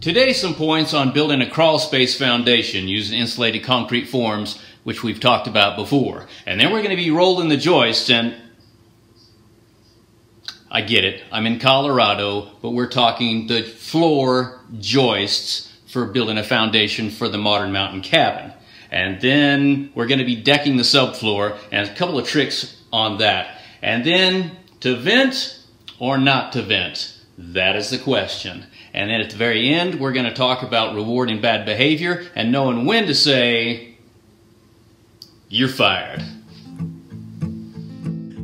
Today some points on building a crawl space foundation using insulated concrete forms which we've talked about before. And then we're going to be rolling the joists and I get it. I'm in Colorado, but we're talking the floor joists for building a foundation for the modern mountain cabin. And then we're going to be decking the subfloor and a couple of tricks on that. And then to vent or not to vent? That is the question. And then at the very end, we're going to talk about rewarding bad behavior and knowing when to say, you're fired.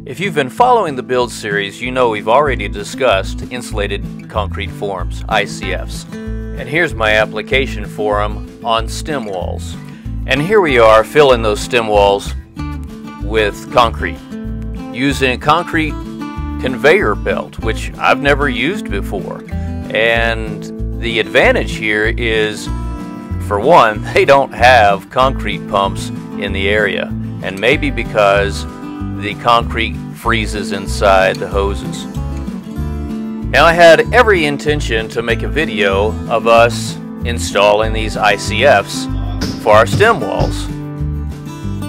If you've been following the build series, you know we've already discussed insulated concrete forms, ICFs. And here's my application for them on stem walls. And here we are filling those stem walls with concrete using a concrete conveyor belt, which I've never used before. And the advantage here is, for one, they don't have concrete pumps in the area. And maybe because the concrete freezes inside the hoses. Now I had every intention to make a video of us installing these ICFs for our stem walls.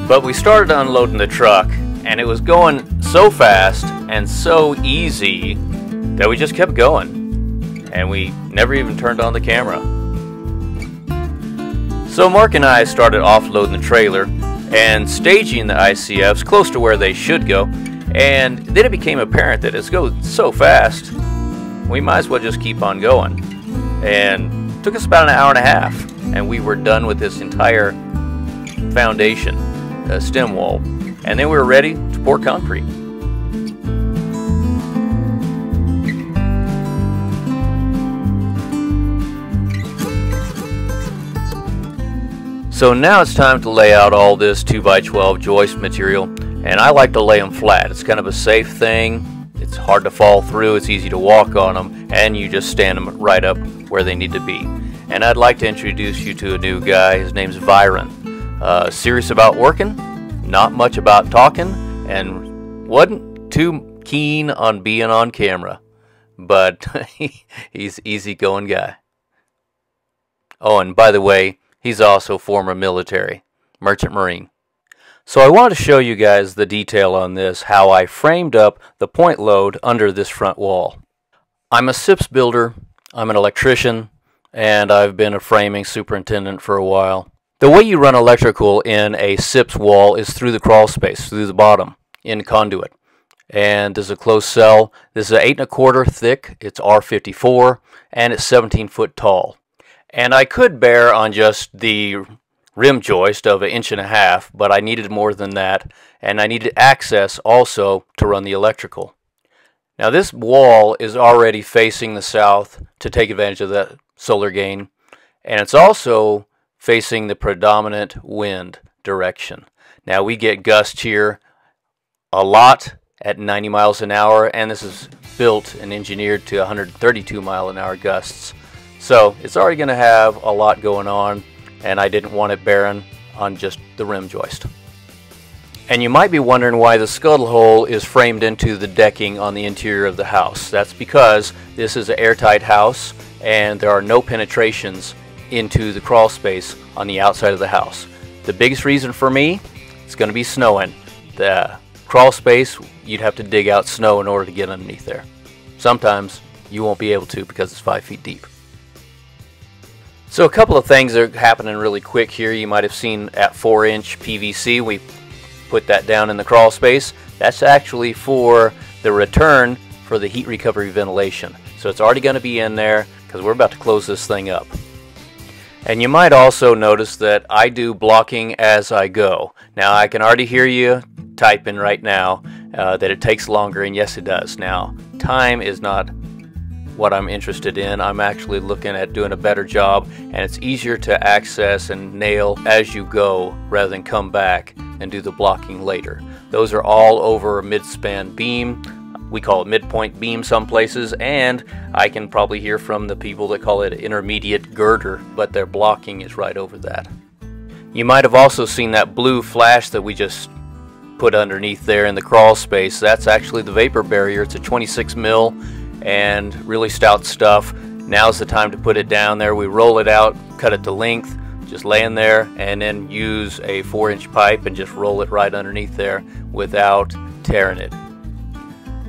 But we started unloading the truck and it was going so fast and so easy that we just kept going. And we never even turned on the camera. So Mark and I started offloading the trailer and staging the ICFs close to where they should go. And then it became apparent that it's going so fast, we might as well just keep on going. And took us about an hour and a half, and we were done with this entire foundation, uh, stem wall. And then we were ready to pour concrete. So now it's time to lay out all this 2x12 joist material and I like to lay them flat. It's kind of a safe thing. It's hard to fall through, it's easy to walk on them and you just stand them right up where they need to be. And I'd like to introduce you to a new guy. His name's Vyron. Uh, serious about working, not much about talking, and wasn't too keen on being on camera. But he's easygoing guy. Oh, and by the way, He's also former military, merchant marine. So I want to show you guys the detail on this, how I framed up the point load under this front wall. I'm a SIPS builder, I'm an electrician, and I've been a framing superintendent for a while. The way you run electrical in a SIPS wall is through the crawl space, through the bottom, in conduit. And there's a closed cell. This is an 8 and a quarter thick, it's R54, and it's 17 foot tall. And I could bear on just the rim joist of an inch and a half, but I needed more than that, and I needed access also to run the electrical. Now this wall is already facing the south to take advantage of that solar gain, and it's also facing the predominant wind direction. Now we get gusts here a lot at 90 miles an hour, and this is built and engineered to 132 mile an hour gusts. So it's already going to have a lot going on and I didn't want it barren on just the rim joist. And you might be wondering why the scuttle hole is framed into the decking on the interior of the house. That's because this is an airtight house and there are no penetrations into the crawl space on the outside of the house. The biggest reason for me it's going to be snowing. The crawl space, you'd have to dig out snow in order to get underneath there. Sometimes you won't be able to because it's five feet deep. So a couple of things are happening really quick here. You might have seen at 4 inch PVC, we put that down in the crawl space. That's actually for the return for the heat recovery ventilation. So it's already going to be in there because we're about to close this thing up. And you might also notice that I do blocking as I go. Now I can already hear you typing right now uh, that it takes longer, and yes it does. Now time is not what I'm interested in. I'm actually looking at doing a better job and it's easier to access and nail as you go rather than come back and do the blocking later. Those are all over a mid-span beam. We call it midpoint beam some places and I can probably hear from the people that call it intermediate girder but their blocking is right over that. You might have also seen that blue flash that we just put underneath there in the crawl space. That's actually the vapor barrier. It's a 26 mil and really stout stuff. now's the time to put it down there. We roll it out, cut it to length, just laying there, and then use a 4 inch pipe and just roll it right underneath there without tearing it.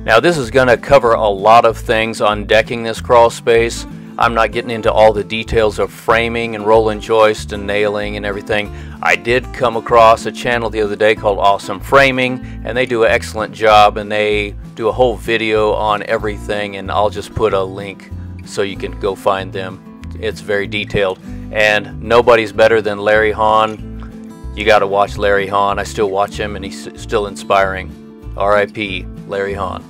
Now this is going to cover a lot of things on decking this crawl space. I'm not getting into all the details of framing and rolling joist and nailing and everything. I did come across a channel the other day called Awesome Framing and they do an excellent job and they do a whole video on everything and I'll just put a link so you can go find them. It's very detailed and nobody's better than Larry Haun. You got to watch Larry Haun. I still watch him and he's still inspiring. RIP Larry Haun.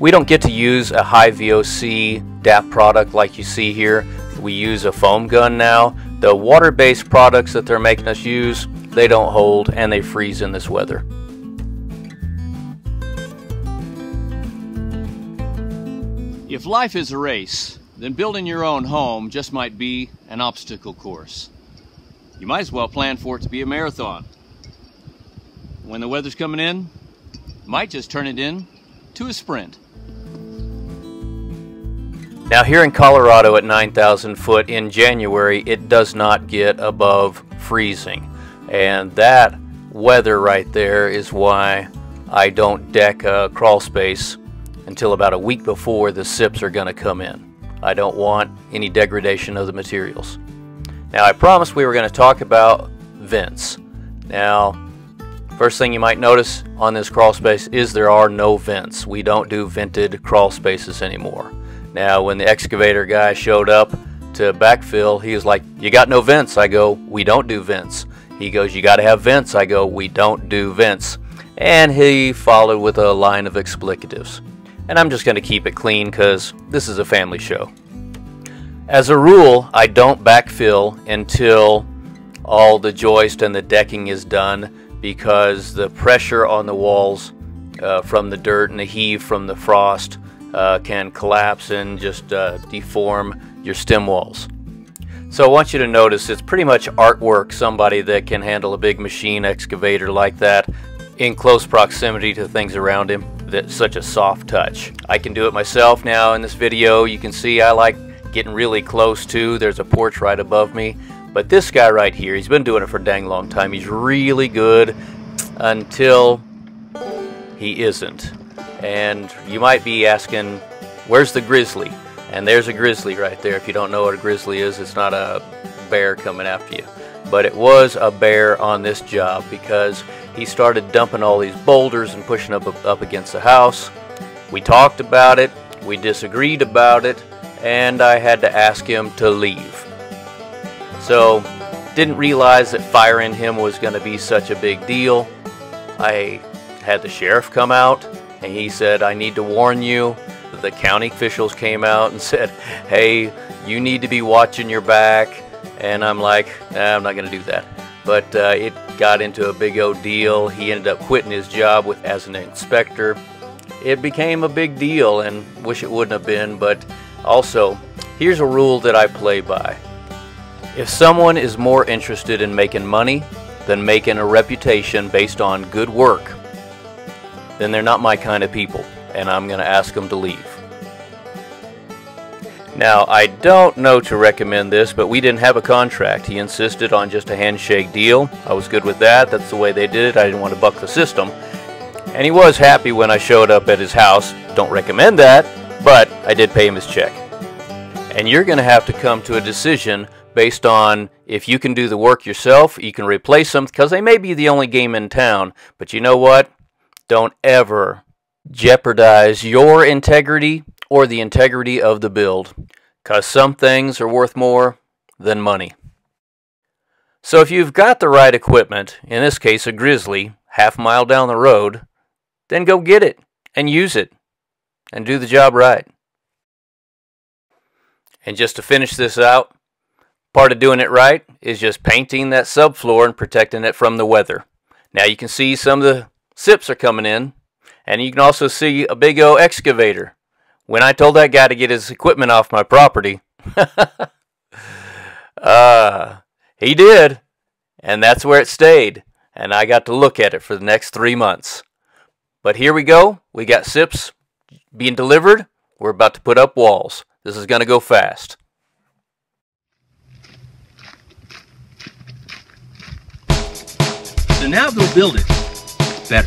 We don't get to use a high VOC DAP product like you see here. We use a foam gun now. The water-based products that they're making us use, they don't hold and they freeze in this weather. If life is a race, then building your own home just might be an obstacle course. You might as well plan for it to be a marathon. When the weather's coming in, might just turn it in to a sprint. Now here in Colorado at 9,000 foot in January, it does not get above freezing. And that weather right there is why I don't deck a crawl space until about a week before the SIPs are going to come in. I don't want any degradation of the materials. Now I promised we were going to talk about vents. Now First thing you might notice on this crawl space is there are no vents. We don't do vented crawl spaces anymore. Now when the excavator guy showed up to backfill, he was like, you got no vents. I go, we don't do vents. He goes, you got to have vents. I go, we don't do vents. And he followed with a line of explicatives. And I'm just going to keep it clean because this is a family show. As a rule, I don't backfill until all the joist and the decking is done because the pressure on the walls uh, from the dirt and the heave from the frost uh, can collapse and just uh, deform your stem walls. So I want you to notice it's pretty much artwork, somebody that can handle a big machine excavator like that in close proximity to things around him. That's such a soft touch. I can do it myself now in this video. You can see I like getting really close to. There's a porch right above me. But this guy right here, he's been doing it for a dang long time. He's really good until he isn't. And you might be asking, where's the grizzly? And there's a grizzly right there. If you don't know what a grizzly is, it's not a bear coming after you. But it was a bear on this job because he started dumping all these boulders and pushing up up against the house. We talked about it, we disagreed about it, and I had to ask him to leave. So, didn't realize that firing him was going to be such a big deal. I had the sheriff come out and he said, I need to warn you. The county officials came out and said, hey, you need to be watching your back. And I'm like, nah, I'm not going to do that. But uh, it got into a big old deal. He ended up quitting his job with as an inspector. It became a big deal and wish it wouldn't have been. But also, here's a rule that I play by. If someone is more interested in making money than making a reputation based on good work, then they're not my kind of people, and I'm going to ask them to leave. Now, I don't know to recommend this, but we didn't have a contract. He insisted on just a handshake deal. I was good with that. That's the way they did it. I didn't want to buck the system. And he was happy when I showed up at his house. Don't recommend that, but I did pay him his check. And you're going to have to come to a decision based on if you can do the work yourself, you can replace them because they may be the only game in town. But you know what? Don't ever jeopardize your integrity or the integrity of the build because some things are worth more than money. So if you've got the right equipment, in this case a Grizzly, half mile down the road, then go get it and use it and do the job right. And just to finish this out, Part of doing it right is just painting that subfloor and protecting it from the weather. Now you can see some of the SIPs are coming in, and you can also see a big O excavator. When I told that guy to get his equipment off my property, uh, he did, and that's where it stayed, and I got to look at it for the next three months. But here we go. We got SIPs being delivered. We're about to put up walls. This is going to go fast. So now go build it. Zap.